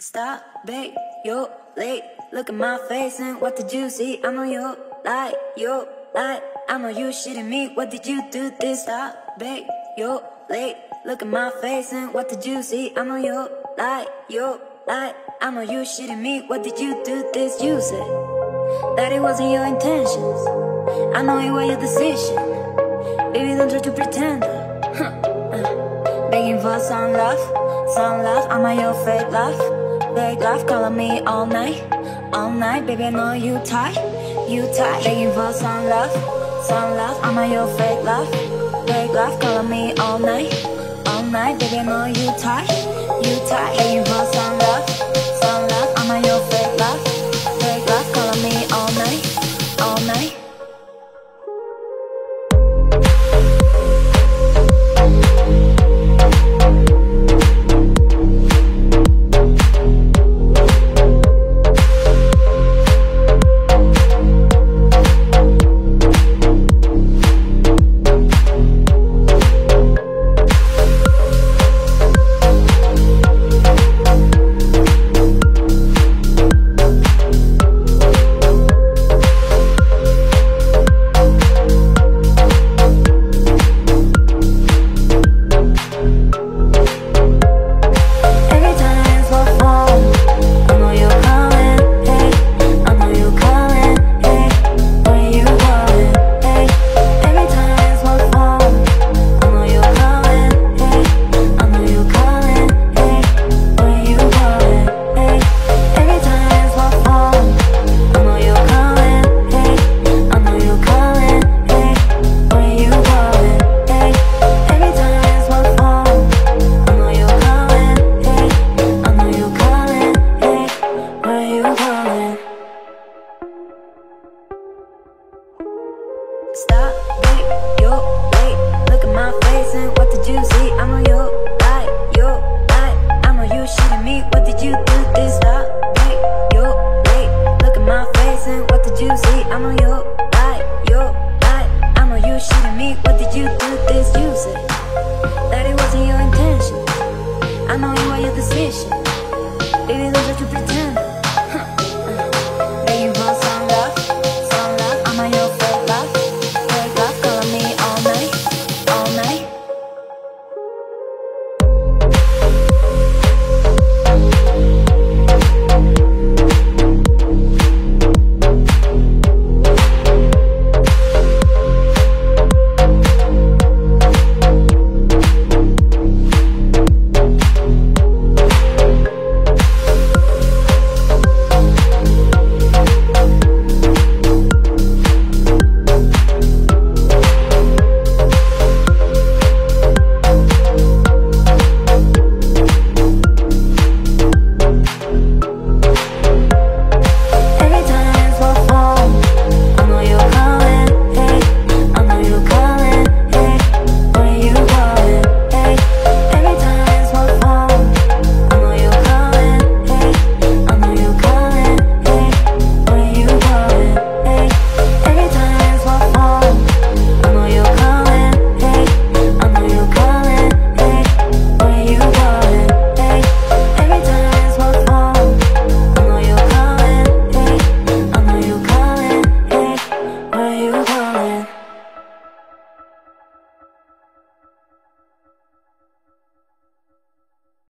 Stop, babe, you late. Look at my face and what did you see? I know you lie, you lie. I know you shitting me. What did you do this? Stop, babe, you late. Look at my face and what did you see? I know you lie, you lie. I know you shitting me. What did you do this? You said that it wasn't your intentions. I know it was your decision. Baby, don't try to pretend. Uh. Begging for some love, some love. I'm on your fake love. Fake love calling me all night, all night, baby. I know you tight, you tight. Begging for some love, some love. I'm on your fake love, fake love calling me all night, all night, baby. I know you tight, you tight. Begging for some. stop, wait, yo, wait. Look at my face and what did you see? I know you lie, yo, lie. I know you shitting me. What did you do? This stop, wait, yo, wait. Look at my face and what did you see? I know you lie, yo, lie. I know you shitting me. What did you do? This you said that it wasn't your intention. I know you are your decision.